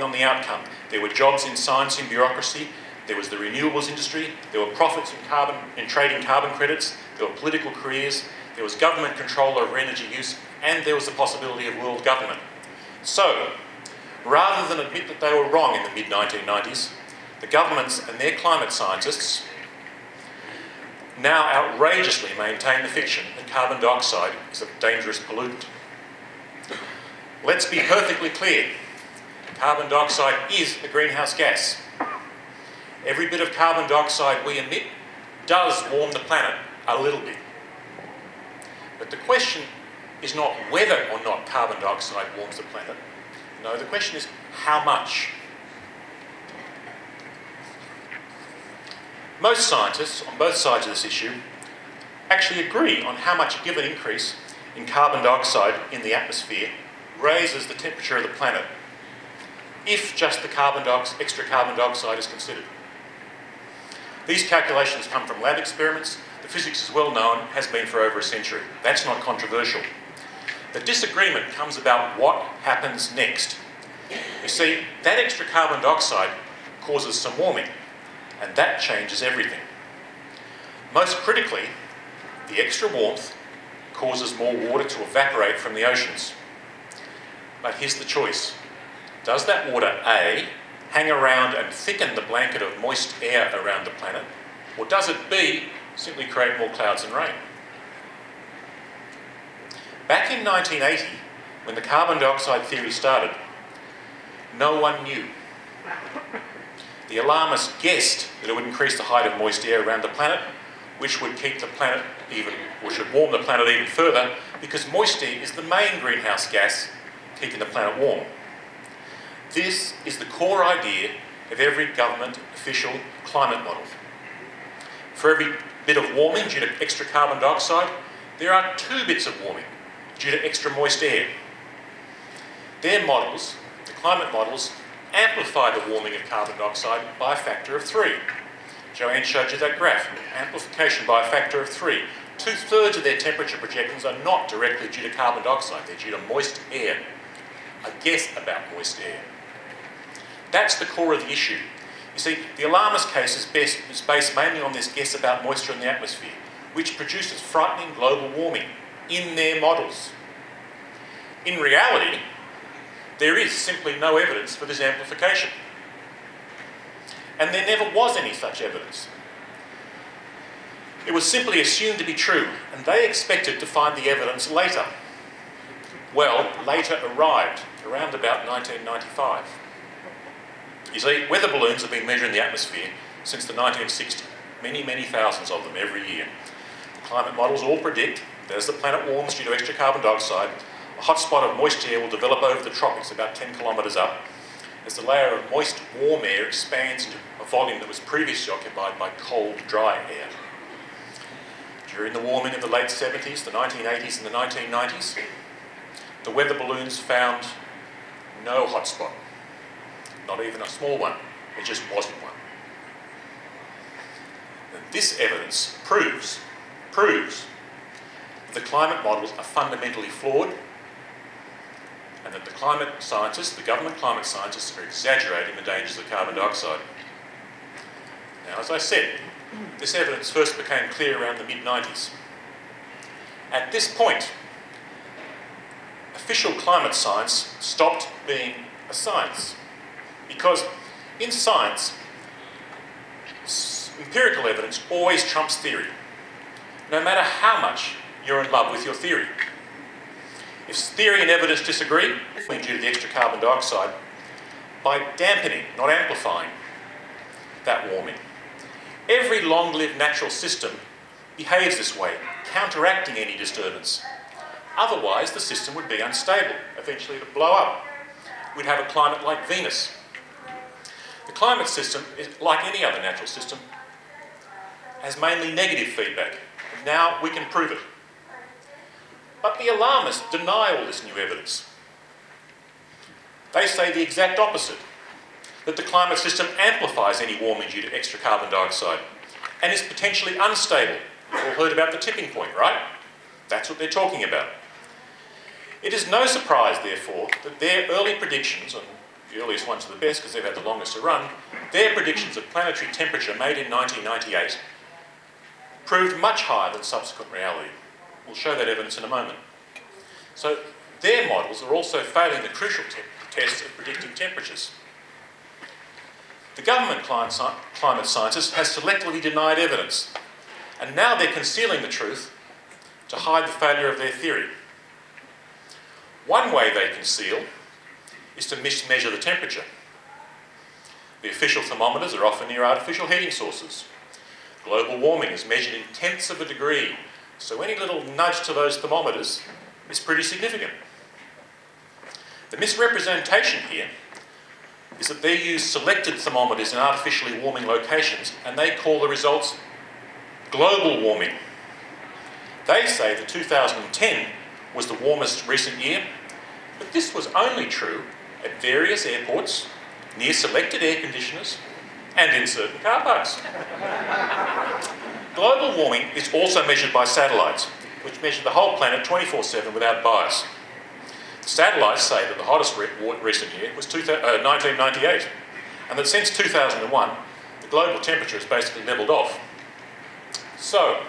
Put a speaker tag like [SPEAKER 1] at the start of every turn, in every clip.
[SPEAKER 1] on the outcome. There were jobs in science and bureaucracy, there was the renewables industry, there were profits in carbon in trading carbon credits, there were political careers, there was government control over energy use, and there was the possibility of world government. So, rather than admit that they were wrong in the mid-1990s, the governments and their climate scientists now outrageously maintain the fiction that carbon dioxide is a dangerous pollutant. Let's be perfectly clear. Carbon dioxide is a greenhouse gas. Every bit of carbon dioxide we emit does warm the planet a little bit. But the question is not whether or not carbon dioxide warms the planet. No, the question is how much. Most scientists on both sides of this issue actually agree on how much a given increase in carbon dioxide in the atmosphere raises the temperature of the planet if just the carbon extra carbon dioxide is considered. These calculations come from lab experiments. The physics is well known, has been for over a century. That's not controversial. The disagreement comes about what happens next. You see, that extra carbon dioxide causes some warming, and that changes everything. Most critically, the extra warmth causes more water to evaporate from the oceans. But here's the choice. Does that water, A, hang around and thicken the blanket of moist air around the planet? Or does it, B, simply create more clouds and rain? Back in 1980, when the carbon dioxide theory started, no one knew. The alarmists guessed that it would increase the height of moist air around the planet, which would keep the planet even, or should warm the planet even further, because moist air is the main greenhouse gas keeping the planet warm. This is the core idea of every government official climate model. For every bit of warming due to extra carbon dioxide, there are two bits of warming due to extra moist air. Their models, the climate models, amplify the warming of carbon dioxide by a factor of three. Joanne showed you that graph, amplification by a factor of three. Two-thirds of their temperature projections are not directly due to carbon dioxide, they're due to moist air. A guess about moist air. That's the core of the issue. You see, the alarmist case is, best, is based mainly on this guess about moisture in the atmosphere, which produces frightening global warming in their models. In reality, there is simply no evidence for this amplification. And there never was any such evidence. It was simply assumed to be true, and they expected to find the evidence later. Well, later arrived, around about 1995. You see, weather balloons have been measuring the atmosphere since the 1960s, many, many thousands of them every year. The climate models all predict that as the planet warms due to extra carbon dioxide, a hot spot of moist air will develop over the tropics about 10 kilometres up as the layer of moist, warm air expands into a volume that was previously occupied by cold, dry air. During the warming of the late 70s, the 1980s and the 1990s, the weather balloons found no hotspot not even a small one. There just wasn't one. And this evidence proves, proves that the climate models are fundamentally flawed and that the climate scientists, the government climate scientists, are exaggerating the dangers of carbon dioxide. Now, as I said, this evidence first became clear around the mid-90s. At this point, official climate science stopped being a science because in science, empirical evidence always trumps theory, no matter how much you're in love with your theory. If theory and evidence disagree, due to the extra carbon dioxide, by dampening, not amplifying, that warming. Every long-lived natural system behaves this way, counteracting any disturbance. Otherwise, the system would be unstable, eventually it would blow up. We'd have a climate like Venus, the climate system, is, like any other natural system, has mainly negative feedback. Now we can prove it. But the alarmists deny all this new evidence. They say the exact opposite, that the climate system amplifies any warming due to extra carbon dioxide and is potentially unstable. You've all heard about the tipping point, right? That's what they're talking about. It is no surprise, therefore, that their early predictions on the earliest ones are the best because they've had the longest to run, their predictions of planetary temperature made in 1998 proved much higher than subsequent reality. We'll show that evidence in a moment. So their models are also failing the crucial te test of predicting temperatures. The government climate scientists has selectively denied evidence, and now they're concealing the truth to hide the failure of their theory. One way they conceal is to mismeasure the temperature. The official thermometers are often near artificial heating sources. Global warming is measured in tenths of a degree, so any little nudge to those thermometers is pretty significant. The misrepresentation here is that they use selected thermometers in artificially warming locations and they call the results global warming. They say that 2010 was the warmest recent year, but this was only true at various airports, near selected air conditioners, and in certain car parks. Global warming is also measured by satellites, which measure the whole planet 24 7 without bias. Satellites say that the hottest re recent year was uh, 1998, and that since 2001, the global temperature has basically leveled off. So,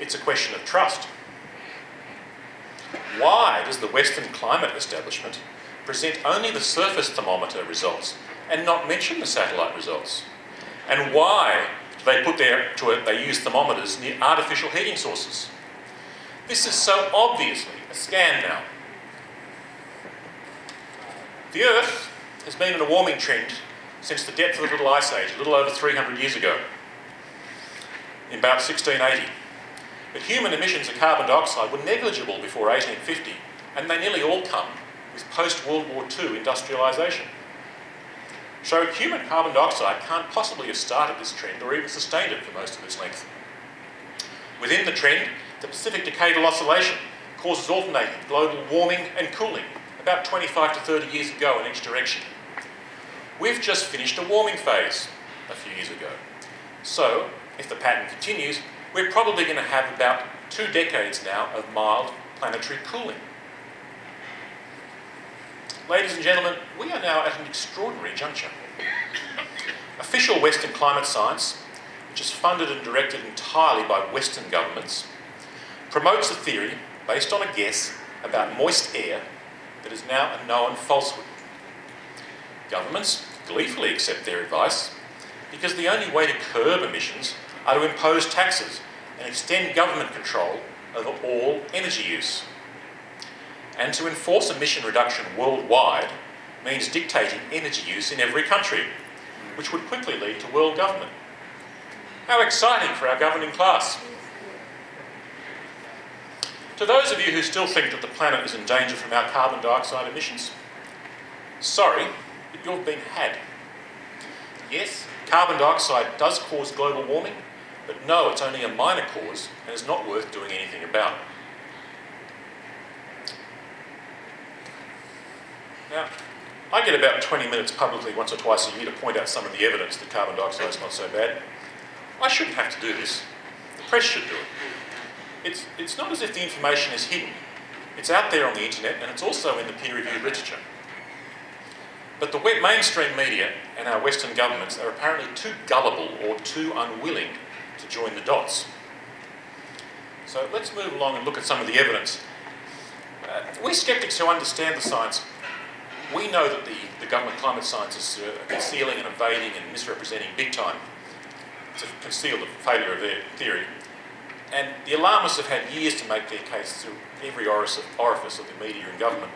[SPEAKER 1] it's a question of trust. Why does the Western climate establishment present only the surface thermometer results and not mention the satellite results? And why do they put their, to it, they use thermometers near artificial heating sources? This is so obviously a scam now. The Earth has been in a warming trend since the depth of the Little Ice Age, a little over 300 years ago, in about 1680. But human emissions of carbon dioxide were negligible before 1850, and they nearly all come with post-World War II industrialization So human carbon dioxide can't possibly have started this trend or even sustained it for most of its length. Within the trend, the Pacific Decadal Oscillation causes alternating global warming and cooling about 25 to 30 years ago in each direction. We've just finished a warming phase a few years ago. So, if the pattern continues, we're probably going to have about two decades now of mild planetary cooling. Ladies and gentlemen, we are now at an extraordinary juncture. Official Western climate science, which is funded and directed entirely by Western governments, promotes a theory based on a guess about moist air that is now a known falsehood. Governments gleefully accept their advice because the only way to curb emissions are to impose taxes and extend government control over all energy use. And to enforce emission reduction worldwide means dictating energy use in every country, which would quickly lead to world government. How exciting for our governing class! To those of you who still think that the planet is in danger from our carbon dioxide emissions, sorry, but you've been had. Yes, carbon dioxide does cause global warming, but no, it's only a minor cause and is not worth doing anything about. Now, I get about 20 minutes publicly once or twice a year to point out some of the evidence that carbon dioxide is not so bad. I shouldn't have to do this. The press should do it. It's, it's not as if the information is hidden. It's out there on the internet and it's also in the peer-reviewed literature. But the mainstream media and our Western governments are apparently too gullible or too unwilling to join the dots. So let's move along and look at some of the evidence. Uh, we skeptics who understand the science, we know that the, the government climate scientists are concealing and evading and misrepresenting big time to conceal the failure of their theory. And the alarmists have had years to make their case through every orifice of the media and government.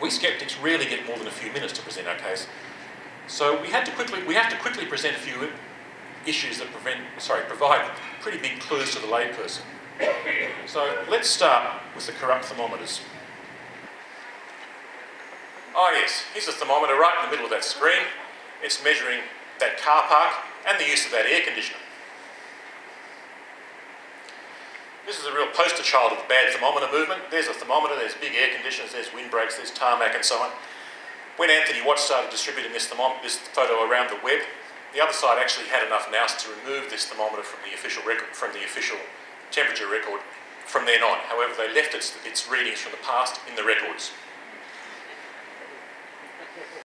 [SPEAKER 1] We skeptics rarely get more than a few minutes to present our case. So we had to quickly we have to quickly present a few issues that prevent, sorry, provide pretty big clues to the layperson. So let's start with the corrupt thermometers. Oh yes, here's a thermometer right in the middle of that screen. It's measuring that car park and the use of that air conditioner. This is a real poster child of the bad thermometer movement. There's a thermometer, there's big air conditioners, there's windbreaks, there's tarmac and so on. When Anthony Watts started distributing this, this photo around the web, the other side actually had enough nous to remove this thermometer from the official record, from the official temperature record from then on. However, they left its, its readings from the past in the records.